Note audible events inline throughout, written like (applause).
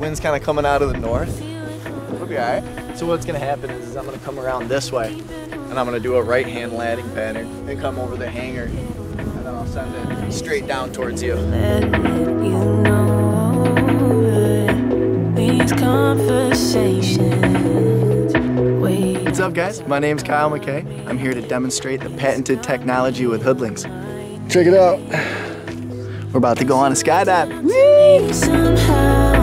wind's kind of coming out of the north. Alright. So what's gonna happen is, is I'm gonna come around this way, and I'm gonna do a right hand landing pattern, and come over the hanger, and then I'll send it straight down towards you. Let you know these conversations wait. What's up guys? My name's Kyle McKay. I'm here to demonstrate the patented technology with hoodlings. Check it out. We're about to go on a skydive. Somehow,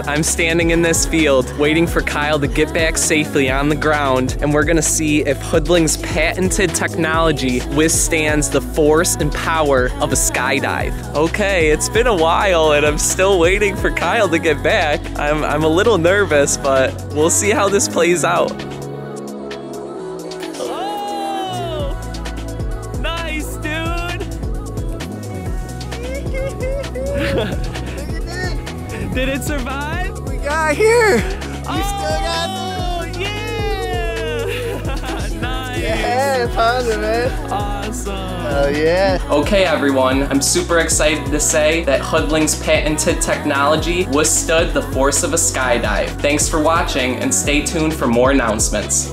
I'm standing in this field waiting for Kyle to get back safely on the ground, and we're gonna see if Hoodling's patented technology withstands the force and power of a skydive. Okay, it's been a while, and I'm still waiting for Kyle to get back. I'm, I'm a little nervous, but we'll see how this plays out. Oh, nice, dude. (laughs) Did it survive? We got here. You still got Oh, yeah! (laughs) nice. Yeah, positive, man. Awesome. Oh yeah. Okay, everyone, I'm super excited to say that Hoodling's patented technology withstood the force of a skydive. Thanks for watching and stay tuned for more announcements.